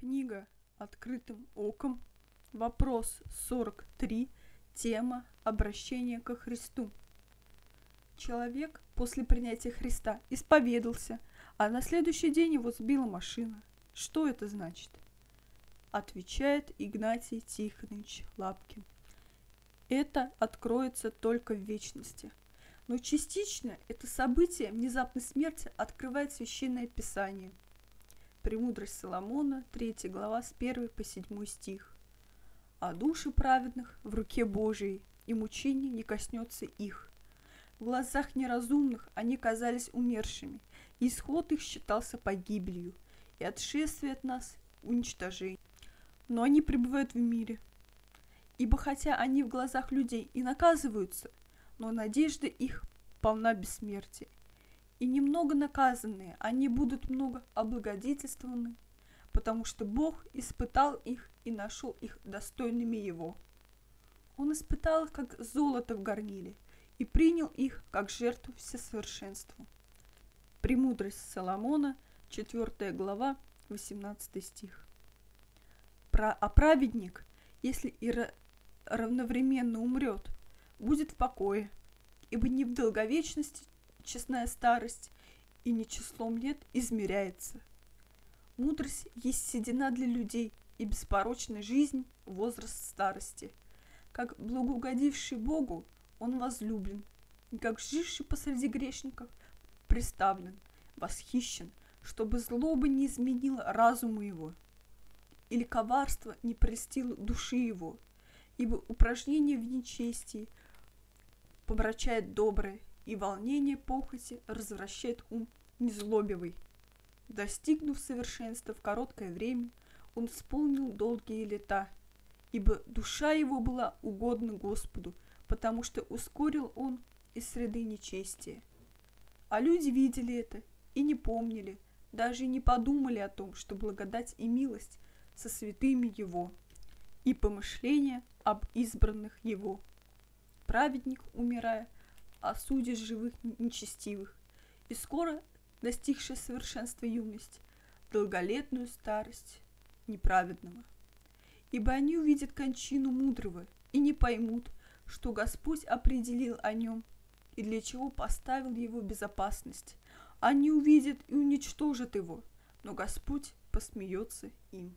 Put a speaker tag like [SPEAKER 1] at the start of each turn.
[SPEAKER 1] Книга «Открытым оком». Вопрос 43. Тема «Обращение ко Христу». Человек после принятия Христа исповедался, а на следующий день его сбила машина. Что это значит? Отвечает Игнатий Тихонович Лапкин. Это откроется только в вечности. Но частично это событие внезапной смерти открывает Священное Писание – Премудрость Соломона, 3 глава, с 1 по 7 стих. «А души праведных в руке Божией, и мучение не коснется их. В глазах неразумных они казались умершими, и исход их считался погибелью, и отшествие от нас – уничтожение. Но они пребывают в мире. Ибо хотя они в глазах людей и наказываются, но надежда их полна бессмертия и немного наказанные, они будут много облагодетельствованы, потому что Бог испытал их и нашел их достойными Его. Он испытал их, как золото в горниле, и принял их, как жертву всесовершенству. Премудрость Соломона, 4 глава, 18 стих. Про, а праведник, если и равновременно умрет, будет в покое, ибо не в долговечности честная старость, и не числом лет измеряется. Мудрость есть седина для людей, и беспорочная жизнь – возраст старости. Как благоугодивший Богу, он возлюблен, и как живший посреди грешников приставлен, восхищен, чтобы злоба не изменила разуму его, или коварство не прельстило души его, ибо упражнение в нечестии помрачает доброе, и волнение похоти развращает ум незлобивый. Достигнув совершенства в короткое время, он исполнил долгие лета, ибо душа его была угодна Господу, потому что ускорил он из среды нечестия. А люди видели это и не помнили, даже не подумали о том, что благодать и милость со святыми его, и помышления об избранных его. Праведник, умирая, осудишь живых нечестивых, и скоро достигшая совершенства юность, долголетную старость неправедного. Ибо они увидят кончину мудрого и не поймут, что Господь определил о нем и для чего поставил его безопасность. Они увидят и уничтожат его, но Господь посмеется им.